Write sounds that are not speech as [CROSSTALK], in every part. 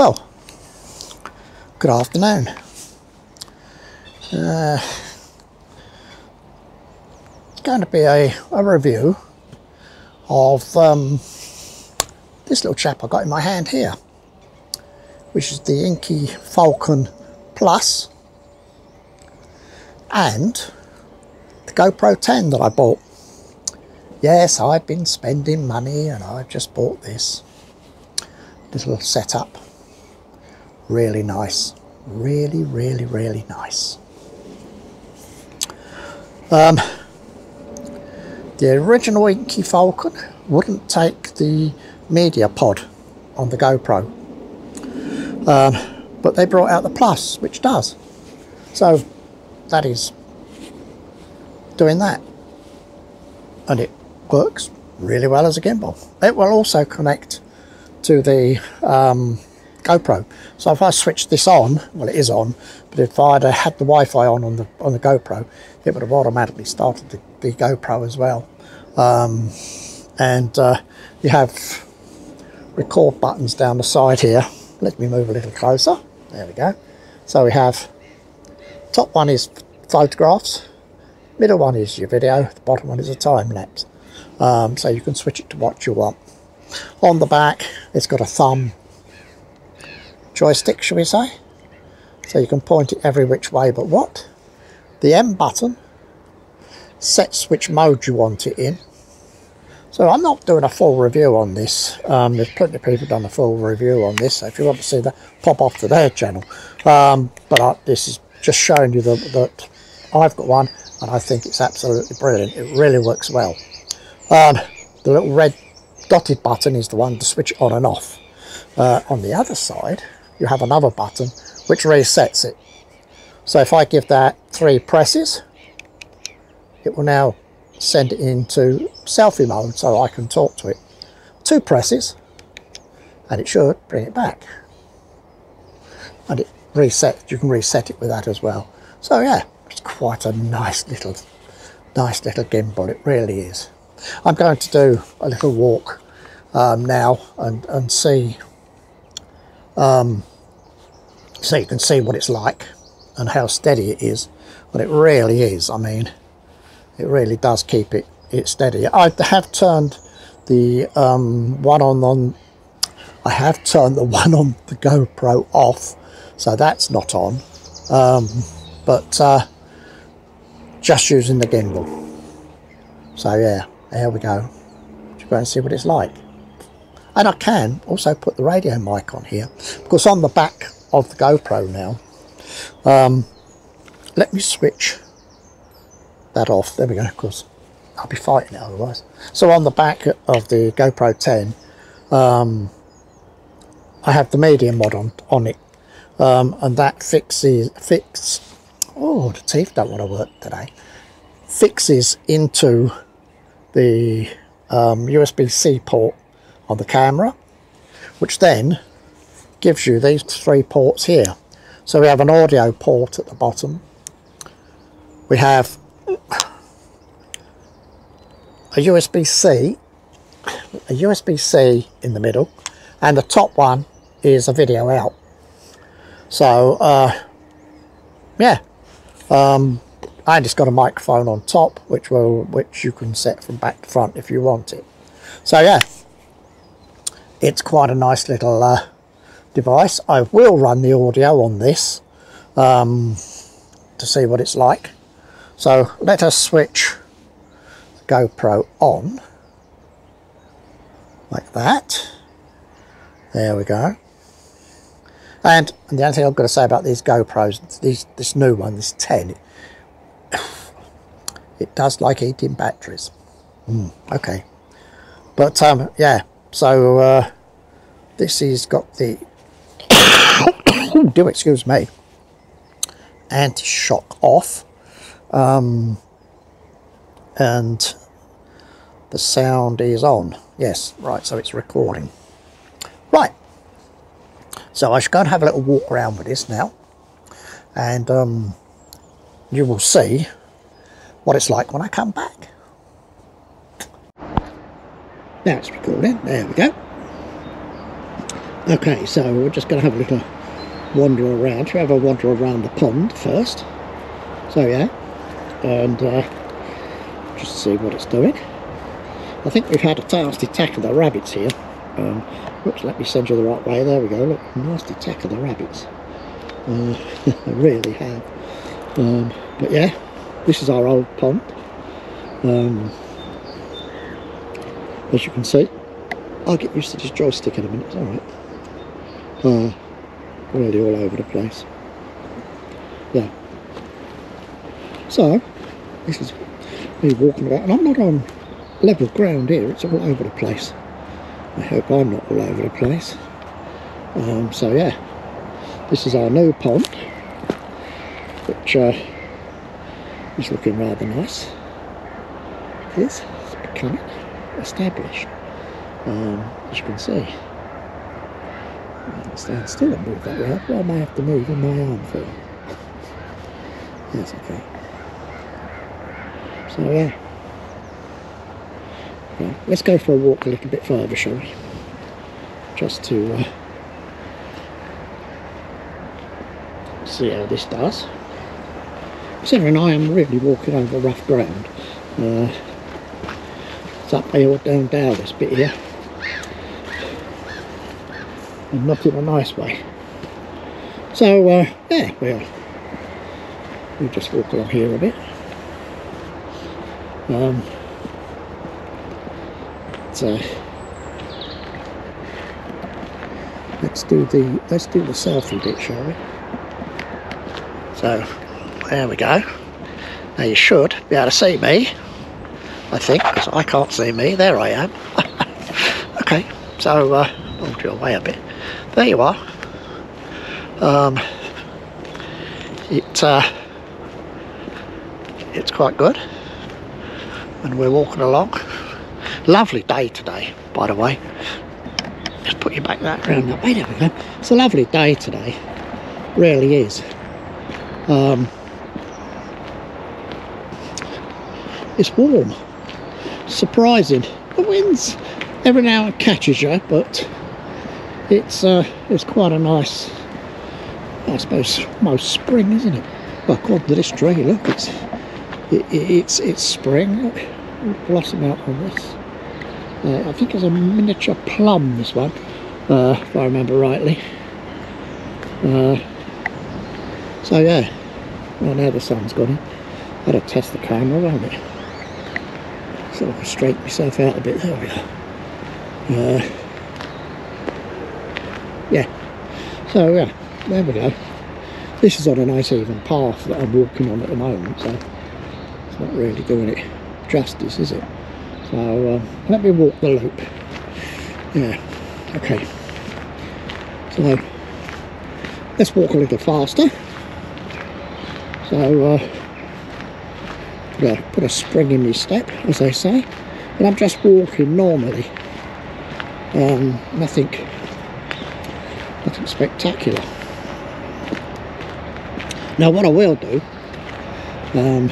Well, good afternoon. Uh, it's going to be a, a review of um, this little chap I got in my hand here, which is the Inkee Falcon Plus and the GoPro 10 that I bought. Yes, I've been spending money and I've just bought this little setup. Really nice. Really, really, really nice. Um, the original Inkee Falcon wouldn't take the media mod on the GoPro. Um, but they brought out the Plus, which does. So that is doing that. And it works really well as a gimbal. It will also connect to the um, GoPro. So if I switch this on, well it is on, but if I'd had the Wi-Fi on on the on the GoPro, it would have automatically started the, the GoPro as well. Um, and uh, you have record buttons down the side here. Let me move a little closer. There we go. So we have top one is photographs, middle one is your video, the bottom one is a time lapse. Um, so you can switch it to what you want. On the back, it's got a thumb joystick, shall we say. So you can point it every which way but what. The M button sets which mode you want it in. So I'm not doing a full review on this. Um, there's plenty of people done a full review on this. So if you want to see that, pop off to their channel. Um, but I, this is just showing you that I've got one and I think it's absolutely brilliant. It really works well. Um, the little red dotted button is the one to switch on and off. Uh, on the other side, you have another button which resets it. So if I give that three presses, it will now send it into selfie mode so I can talk to it. Two presses, and it should bring it back. And it reset, you can reset it with that as well. So yeah, it's quite a nice little, nice little gimbal, it really is. I'm going to do a little walk um, now and, and see um, so you can see what it's like and how steady it is but it really is I mean it really does keep it it steady. I have turned the um, one on on I have turned the [LAUGHS] one on the GoPro off so that's not on um, but uh, just using the gimbal. So yeah there we go. Go and see what it's like. And I can also put the radio mic on here because on the back of the GoPro now. Um, let me switch that off. There we go of course. I'll be fighting it otherwise. So on the back of the GoPro 10 um, I have the media mod on, on it. Um, and that fixes fix oh the teeth don't want to work today. Fixes into the um, USB-C port on the camera, which then gives you these three ports here. So we have an audio port at the bottom. We have a USB-C, a USB-C in the middle, and the top one is a video out. So, uh, yeah, um, and it's got a microphone on top, which will which you can set from back to front if you want it. So yeah, it's quite a nice little uh, device. I will run the audio on this um, to see what it's like. So let us switch the GoPro on like that. There we go. And, and the only thing I've got to say about these GoPros, these, this new one, this 10, it, [SIGHS] it does like eating batteries. Mm, okay. But um, yeah, so uh, this has got the [COUGHS] do excuse me. Anti-shock off. Um, and the sound is on. Yes right so it's recording. Right. So I should go and have a little walk around with this now. And um, you will see what it's like when I come back. Now it's recording. There we go Okay, so we're just going to have a little wander around. Should we have a wander around the pond first? So yeah, and uh, just see what it's doing. I think we've had a nasty attack of the rabbits here. Um, oops, let me send you the right way. There we go. Look, nasty attack of the rabbits. Uh, I [LAUGHS] really have. Um, but yeah, this is our old pond. Um, as you can see, I'll get used to this joystick in a minute. It's all right. Uh, really all over the place. Yeah. So, this is me walking about, and I'm not on level ground here, it's all over the place. I hope I'm not all over the place. Um, so yeah, this is our new pond, which uh, is looking rather nice. It is, it's becoming established, um, as you can see. Stand still and move that way. up, Well, I may have to move in my arm for Yes, okay. So yeah. Well, let's go for a walk a little bit further, shall we? Just to uh, see how this does. Considering I am really walking over rough ground. Uh, it's uphill, down, down this bit here. And not in a nice way. So, uh, yeah, well, we'll just walk along here a bit. Um, so let's do the let's do the selfie bit, shall we? So there we go. Now you should be able to see me. I think because I can't see me. There I am. [LAUGHS] okay, so uh, hold you away a bit. There you are. Um, it uh, it's quite good. And we're walking along. Lovely day today by the way. Just put you back that round. That way there we go it's a lovely day today. Really is. Um, it's warm. Surprising. The winds every now and catches you but it's uh, it's quite a nice I suppose most spring isn't it? Well according to this tree look it's it, it, it's it's spring. Blossom out on this. Uh, I think it's a miniature plum this one uh, if I remember rightly. Uh, so yeah. Well now the sun's gone in. I got to test the camera won't it? So I can straighten myself out a bit there we go yeah. So yeah there we go. This is on a nice even path that I'm walking on at the moment so it's not really doing it justice is it? So um, let me walk the loop. Yeah okay. So let's walk a little faster. So uh, put, a, put a spring in my step as they say and I'm just walking normally. Um, nothing spectacular now what I will do um,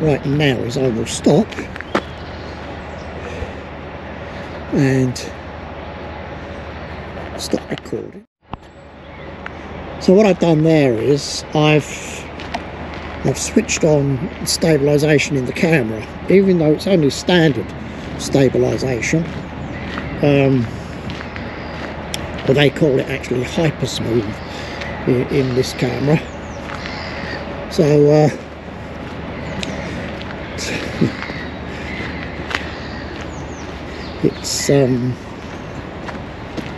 right now is I will stop and stop recording. So what I've done there is I've I've switched on stabilisation in the camera, even though it's only standard stabilisation. Um, but they call it actually hyper smooth in, this camera. So uh, it's um,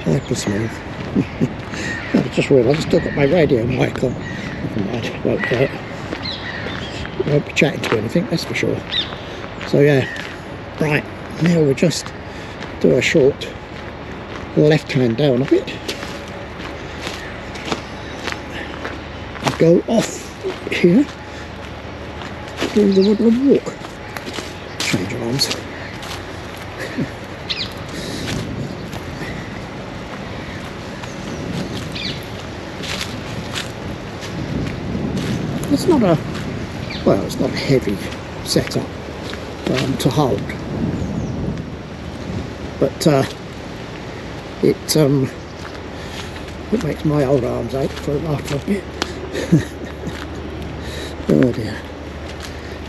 hyper smooth. [LAUGHS] I just realised I've still got my radio mic on. Never mind, won't, uh, won't be chatting to anything, that's for sure. So yeah, right, now we'll just do a short left hand down a bit. Go off here, do the woodland walk. Change arms. it's not a well it's not a heavy setup um, to hold but uh, it um, it makes my old arms ache for after a bit. [LAUGHS] oh dear.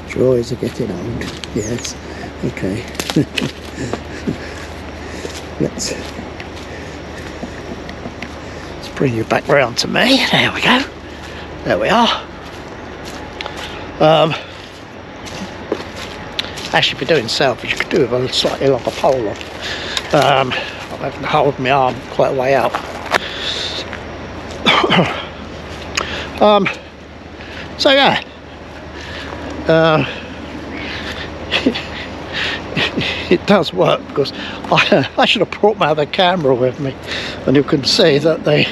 Joys are getting old. Yes. Okay. [LAUGHS] let's let's bring you back round to me. There we go. There we are. Um, actually, if you're doing selfies, you could do with a slightly longer pole on. Um, I can hold my arm quite a way out. [COUGHS] um, so yeah. Uh, [LAUGHS] it does work because [LAUGHS] I, I should have brought my other camera with me and you can see that they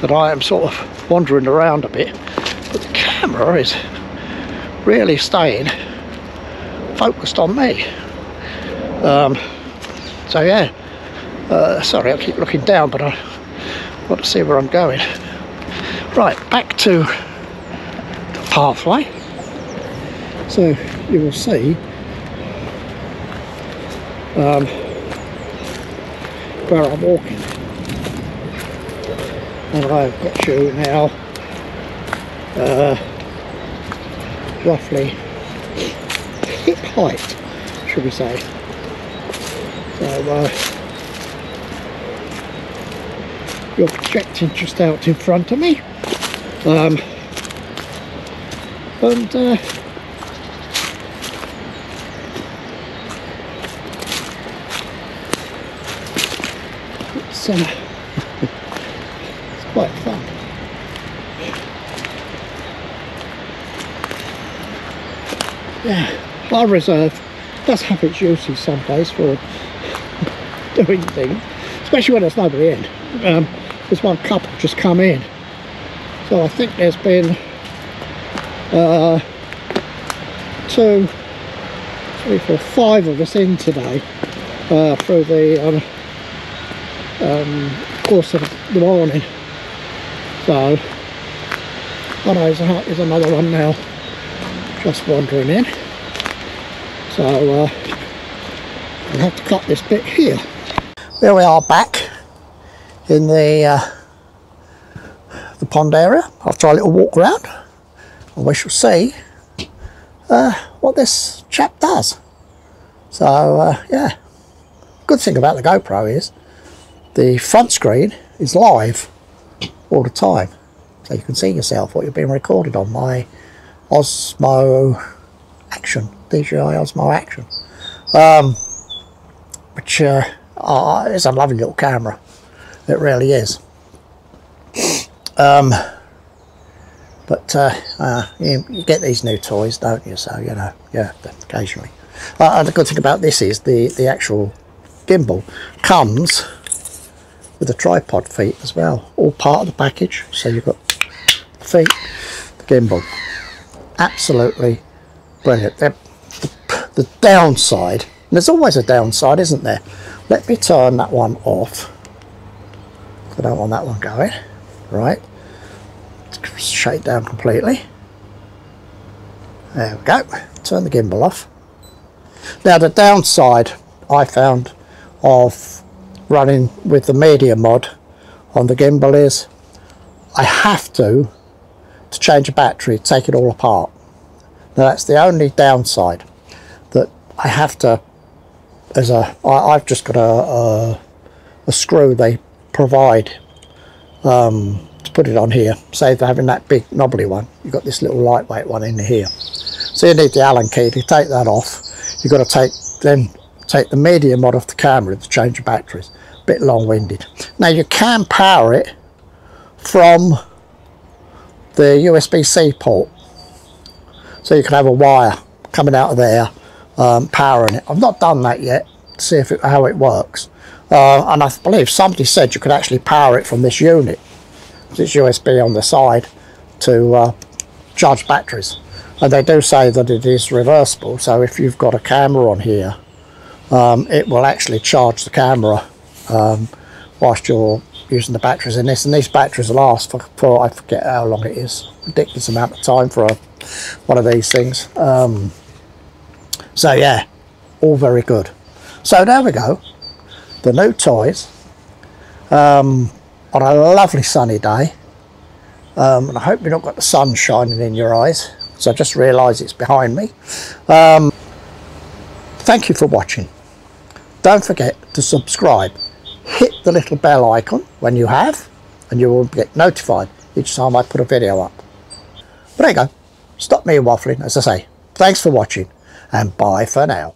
that I am sort of wandering around a bit but the camera is really staying focused on me um, so yeah uh, sorry I keep looking down but I want to see where I'm going. Right back to the pathway. So you will see um, where I'm walking. And I've got you now uh, roughly hip height should we say. So uh, projecting just out in front of me um, and uh, it's, uh, [LAUGHS] it's quite fun. Yeah, Bar Reserve does have its uses some days for [LAUGHS] doing things, especially when there's nobody in. Um, there's one couple just come in, so I think there's been uh, two, three, four, five of us in today uh, through the um, um, course of the morning. So, oh no, there's, there's another one now just wandering in. So, uh, I'll have to cut this bit here. There we are back in the uh, the pond area after a little walk around and we shall see uh, what this chap does. So uh, yeah, good thing about the GoPro is the front screen is live all the time. So you can see yourself what you're being recorded on my Osmo Action, DJI Osmo Action. Um, which uh, oh, is a lovely little camera. It really is. Um, but uh, uh, you, you, get these new toys, don't you? So you know, yeah, occasionally. Uh, and the good thing about this is the the actual gimbal comes with a tripod feet as well, all part of the package. So you've got feet, the gimbal, absolutely brilliant. The, the, the downside, there's always a downside, isn't there? Let me turn that one off. I don't want that one going. Right. Shut it down completely. There we go. Turn the gimbal off. Now the downside I found of running with the media mod on the gimbal is I have to to change a battery take it all apart now that's the only downside that I have to as a I, I've just got a, a, a screw they provide um, to put it on here. Say for having that big knobbly one, you've got this little lightweight one in here. So you need the Allen key to take that off. You've got to take then take the media mod off the camera to change the batteries. A bit long-winded. Now you can power it from the USB-C port. So you can have a wire coming out of there um, powering it. I've not done that yet to see if it, how it works. Uh, and I believe somebody said you could actually power it from this unit. It's USB on the side to uh, charge batteries. And they do say that it is reversible, so if you've got a camera on here, um, it will actually charge the camera um, whilst you're using the batteries in this. And these batteries last for, for, I forget how long it is, ridiculous amount of time for a, one of these things. Um, so yeah, all very good. So there we go. The new toys um, on a lovely sunny day. Um, and I hope you've not got the sun shining in your eyes. So I just realised it's behind me. Um, thank you for watching. Don't forget to subscribe. Hit the little bell icon when you have, and you will get notified each time I put a video up. But there you go. Stop me waffling, as I say. Thanks for watching, and bye for now.